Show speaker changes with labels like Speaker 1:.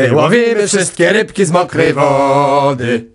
Speaker 1: Wyłowimy wszystkie rybki z mokrej wody.